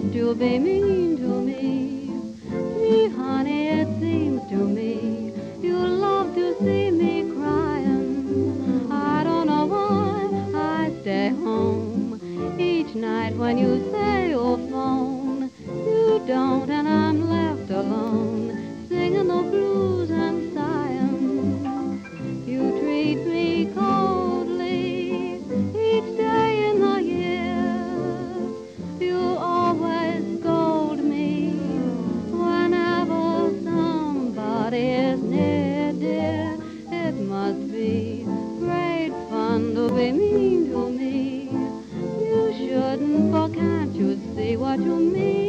must you be mean to me? me, honey, it seems to me you love to see me crying. I don't know why I stay home each night when you say you'll as dear. It must be great fun to be mean to me. You shouldn't, for can't you see what you mean?